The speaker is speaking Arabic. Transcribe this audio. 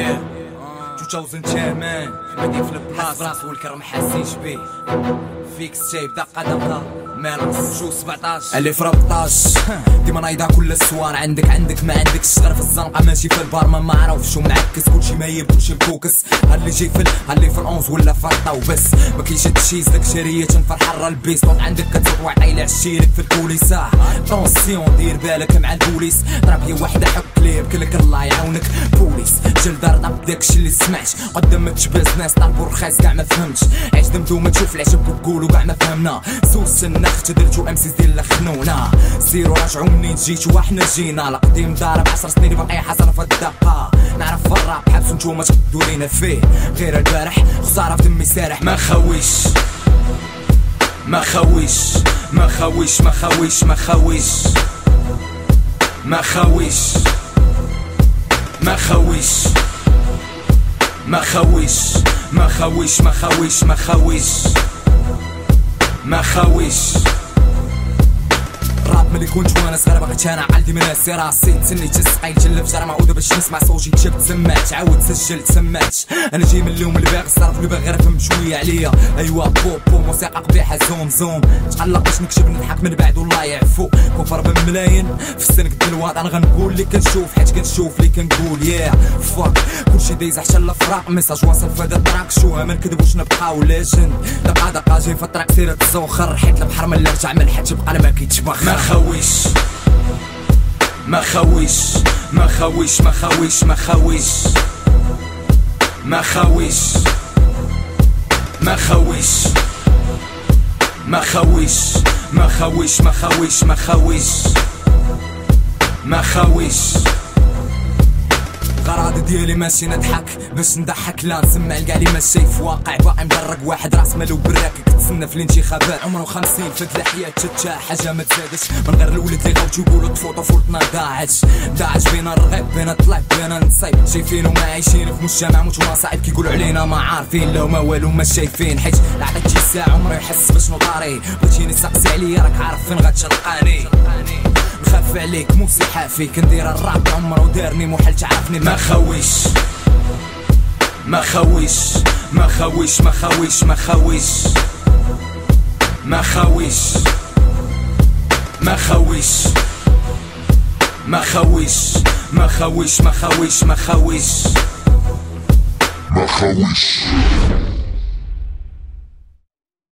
2010 مان باديك في البلاصه راسو الكرم حاسينش بيه فيكس شايب دقه دقه مالوس شو 17 اللي في 14 ديما نايضة كل السوار عندك عندك ما عندكش صغر في الزنقة. ماشي في البار ما معرفش ومعكس كلشي مايب كلشي مفوكس هاللي جاي في هاللي في الأونز ولا فرطة وبس. ما كاينش تشيز داك شرية تنفر حرة البيس. طول عندك كتصوت وعطيلي عشيرك في الكوليسة طونسيون دير بالك مع البوليس. ضرب هي وحدة حك ليب كلك الله يعاونك. بوليس. جلد رضب داكشي اللي سمعت قدام تشباز ناس طالبو رخاص كاع ما فهمتش. عيش دمتو تشوف العجب وتقولو كاع ما فهمنا. سوس النخت درتو امسيز ديال الخنونة سيرو راجعو منين جيتو وحنا جينا. القديم ضارب عشر سنين باقي حسن في الدقة نعرف الراب حبسو نتوما تقدو لينا فيه. غير البارح خسارة في دمي سارح. ما خويش ما خويش ما خويش ما خويش ما خويش ما خويش ما خويش ما خويش ما خويش ما خويش ما خويش ما خاويش ملي كنت وأنا صغير بغيت أنا عندي من راسي راسي تسني تسقي تلف جرى معوده باش نسمع صوتي كتبت سمعت عاود سجلت سمعت أنا جاي من اليوم اللي باغي الصرف اللي باغي غير فهم شوية عليا. ايوا بو بو موسيقى قبيحة زوم زوم. تقلق باش نكتب نضحك من بعد والله يعفو. كفر بملاين في السن قد الواد. أنا غنقول اللي كنشوف حيت كنشوف اللي كنقول يا فاك كلشي دايز حتى الفراق. ميساج واصل في هذا التراك شو ما نكذبوش نبقاو؟ ليجند دقا دقا جاي في الطريق سيرة تزوخر حيت البحر من اللي رجع من حيت تبقى ما كيتبخر خويش ما خويش ما خويش ما خويش ما خويش ما خويش ما غراضي ديالي ماشي نضحك. باش نضحك لا نسمع ماشي في واقع. باقي مدرق واحد راس مالو براك كتسنى في الانتخابات. عمره خمسين فات الحياة تتا حاجة ما تزادش. من غير الولد اللي غاو يقولوا طفو طفولتنا ضاعت ضاعت بينا الرغيب بينا طلع بينا نصيب شايفين وما عايشين في مجتمع موت مصاعب كيقولوا علينا ما عارفين. لو ما والو ما شايفين. حيت عطيت شي ساعة عمره يحس باش نطاري بغيتيني تسقسي عليا راك عارف فين غتلقاني نخاف عليك مو سحافي كندير الراب عمرة دارني محال تعرفني ما خويش ما خويش ما خويش ما خويش ما خويش ما خويش ما خويش ما خويش ما خويش ما خويش ما خويش ما خويش